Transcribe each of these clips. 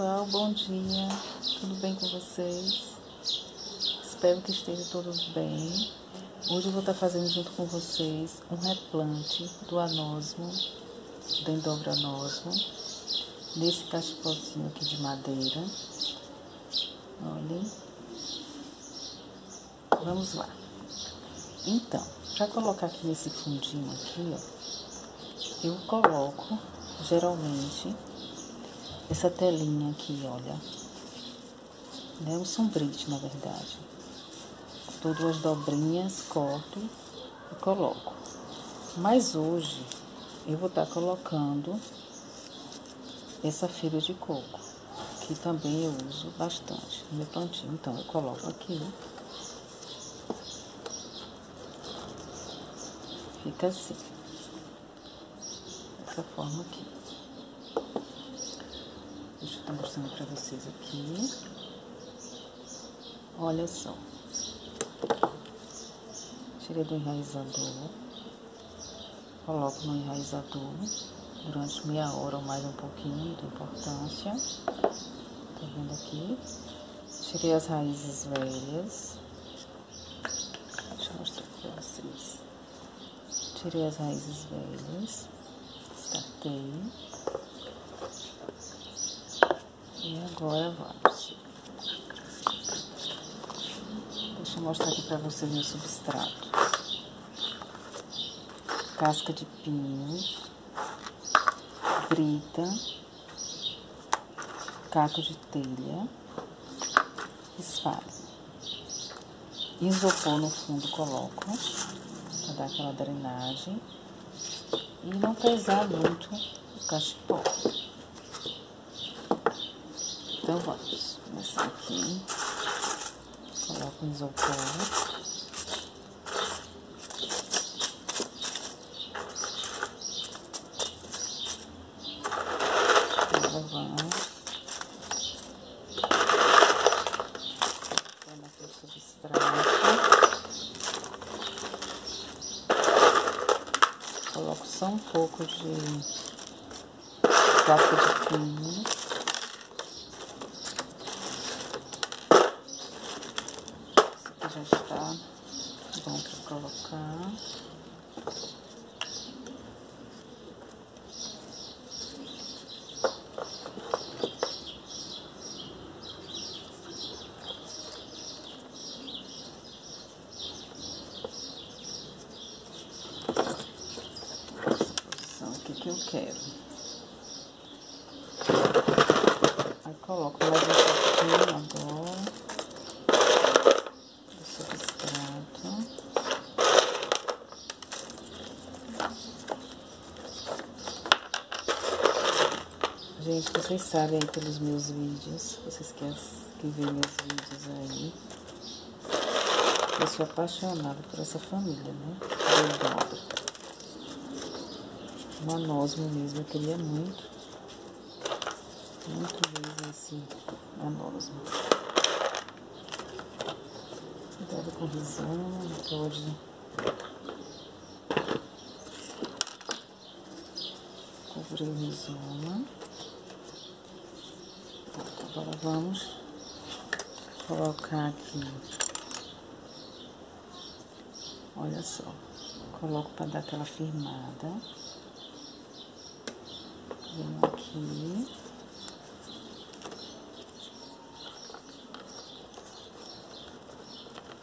pessoal, bom dia, tudo bem com vocês? Espero que estejam todos bem. Hoje eu vou estar fazendo junto com vocês um replante do anosmo, do endobranosmo, nesse cachipozinho aqui de madeira. Olhem. Vamos lá. Então, para colocar aqui nesse fundinho aqui, ó, eu coloco geralmente essa telinha aqui, olha. É um sombrite, na verdade. Dou duas dobrinhas, corto e coloco. Mas hoje eu vou estar tá colocando essa fibra de coco, que também eu uso bastante no meu plantinho. Então, eu coloco aqui. Fica assim. Dessa forma aqui. Deixa eu estar mostrando para vocês aqui. Olha só. Tirei do enraizador. Coloco no enraizador durante meia hora ou mais um pouquinho, de importância. Tá vendo aqui? Tirei as raízes velhas. Deixa eu mostrar pra vocês. Tirei as raízes velhas. Descartei. E agora vamos. Deixa eu mostrar aqui para vocês meu substrato. Casca de pinhos, brita, caco de telha, espalho. Isopor no fundo coloco, para dar aquela drenagem. E não pesar muito o cachepó. Então vamos começar aqui. Coloco o isopor. Coloco só um pouco de casca de pinho. Já está bom para colocar. Posição aqui que eu quero. Aí coloco mais um pouquinho agora. Gente, vocês sabem pelos meus vídeos, vocês que, que veem meus vídeos aí, eu sou apaixonada por essa família, né? Doidada. Um anosmo mesmo, eu queria muito, muito mesmo esse anosmo. Cuidado com não pode cobrir o rizoma. Agora vamos colocar aqui. Olha só. Coloco para dar aquela firmada. Venho aqui.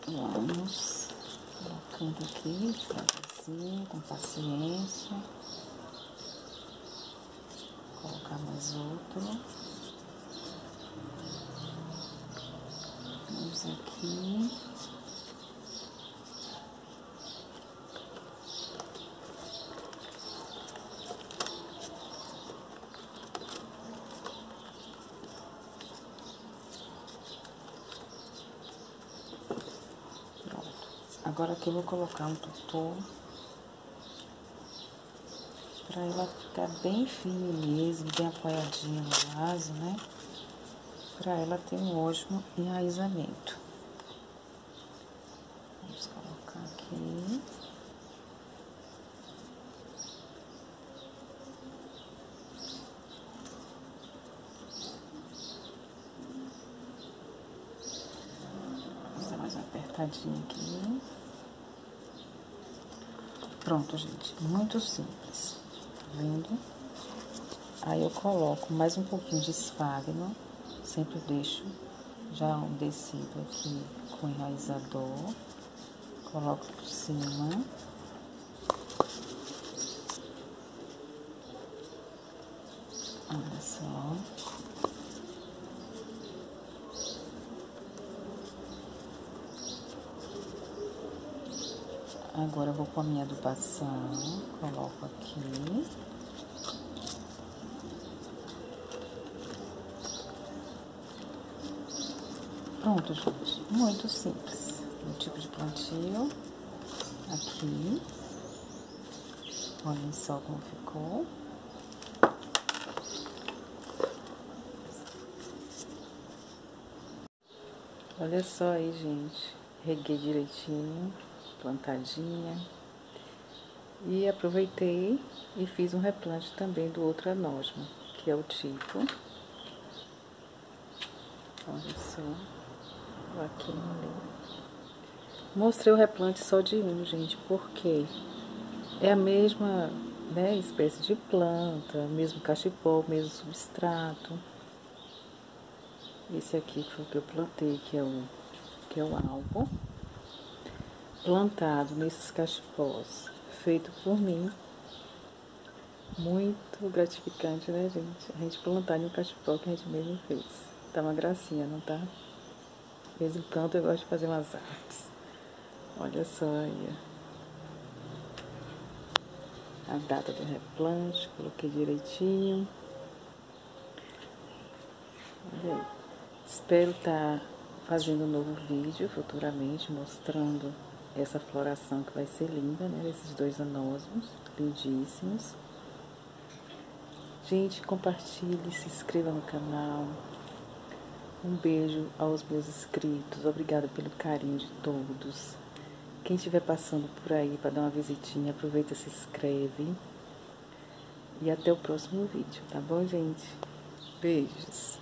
Vamos colocando aqui devagarzinho, com paciência. Vou colocar mais outro. Vamos aqui. Pronto. Agora aqui eu vou colocar um tutor para ela ficar bem firme mesmo, bem apoiadinha no vaso, né? para ela ter um ótimo enraizamento. Vamos colocar aqui. Dar mais uma apertadinha aqui. Pronto, gente. Muito simples. Tá vendo? Aí eu coloco mais um pouquinho de esfagno. Sempre deixo já umedecido aqui com enraizador. Coloco por cima. Olha só. Agora eu vou com a minha adubação, coloco aqui. Pronto, gente. Muito simples. O tipo de plantio aqui. Olhem só como ficou. Olha só aí, gente. Reguei direitinho, plantadinha. E aproveitei e fiz um replante também do outro anósmo, que é o tipo. Olha só. Aqui no Mostrei o replante só de um, gente, porque é a mesma né, espécie de planta, mesmo cachepô, mesmo substrato. Esse aqui foi o que eu plantei, que é o, que é o álbum. Plantado nesses cachepós, feito por mim. Muito gratificante, né, gente? A gente plantar em um cachepó que a gente mesmo fez. Tá uma gracinha, não tá? De vez em quando eu gosto de fazer umas artes. Olha só aí. A data do replante, coloquei direitinho. Olha aí. Espero estar tá fazendo um novo vídeo futuramente mostrando essa floração que vai ser linda, né? Esses dois anósmos, lindíssimos. Gente, compartilhe, se inscreva no canal. Um beijo aos meus inscritos. Obrigada pelo carinho de todos. Quem estiver passando por aí para dar uma visitinha, aproveita se inscreve. E até o próximo vídeo, tá bom, gente? Beijos.